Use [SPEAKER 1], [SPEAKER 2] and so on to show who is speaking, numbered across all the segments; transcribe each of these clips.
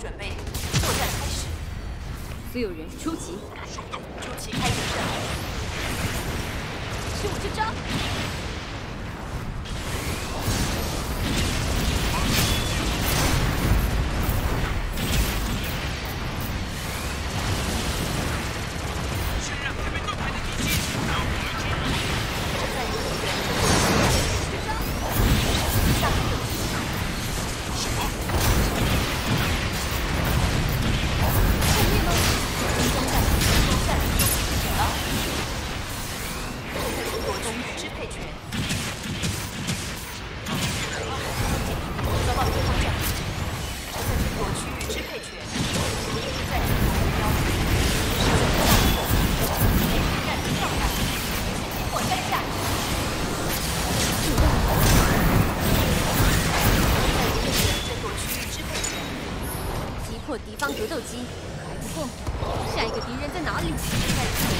[SPEAKER 1] 准备作战开始。
[SPEAKER 2] 所有人出击。
[SPEAKER 1] 出击开始。撤退
[SPEAKER 2] 使我智商斗鸡还不够下一个敌人在哪里？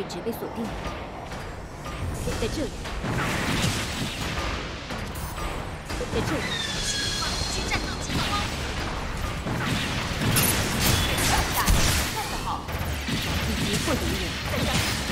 [SPEAKER 2] 位置被锁定，在这里，在这里。
[SPEAKER 3] 战斗机好吗？
[SPEAKER 1] 好，
[SPEAKER 2] 以及破敌
[SPEAKER 1] 人。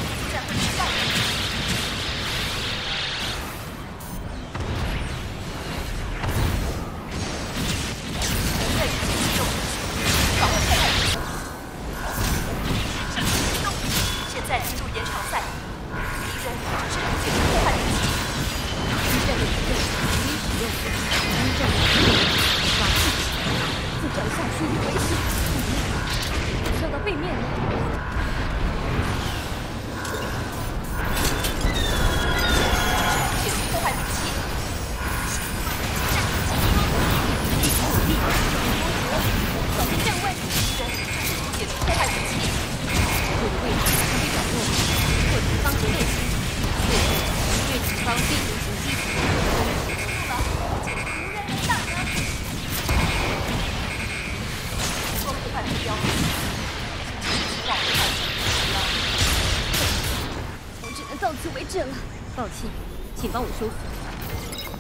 [SPEAKER 2] 我只能到此为止了。抱歉，请帮我收服。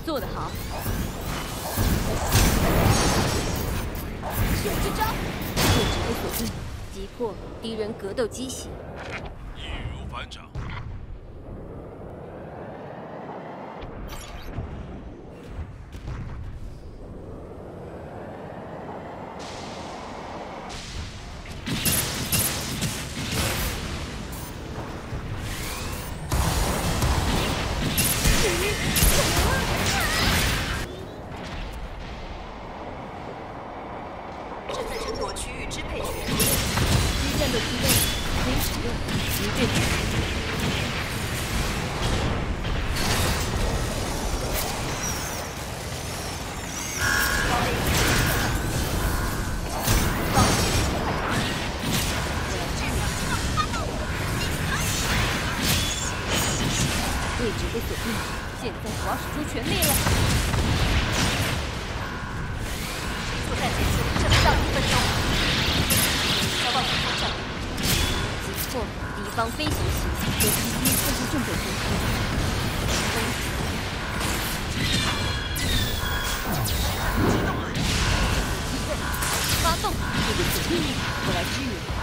[SPEAKER 2] 做得好，绝招，坐姿锁定，击破敌人格斗机型，易
[SPEAKER 4] 如反掌。
[SPEAKER 1] 支配权域，
[SPEAKER 2] 战舰队出动，可以使用极限。方位。位置被锁定，现在我要使出全力了。速
[SPEAKER 1] 战结束，剩不到一分钟。
[SPEAKER 2] 破敌方飞行器有敌机正在重备攻击发动。这个主意我来支援。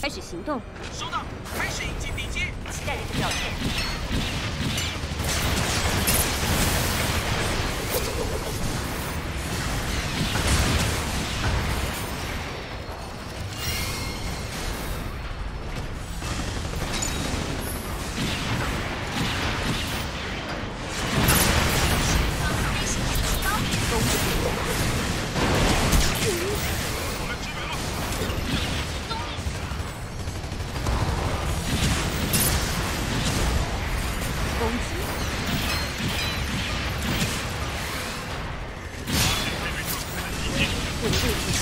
[SPEAKER 2] 开始行动。收
[SPEAKER 4] 到，开始迎击敌机。
[SPEAKER 1] 期待你的表现。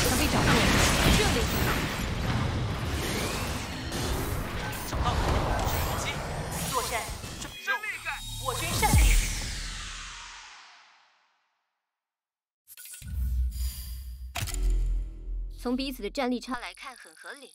[SPEAKER 2] 的位置将被掌握，这位置找到了，敌机。作
[SPEAKER 1] 战，真厉害！我军胜利。
[SPEAKER 2] 从彼此的战力差来看，很合理。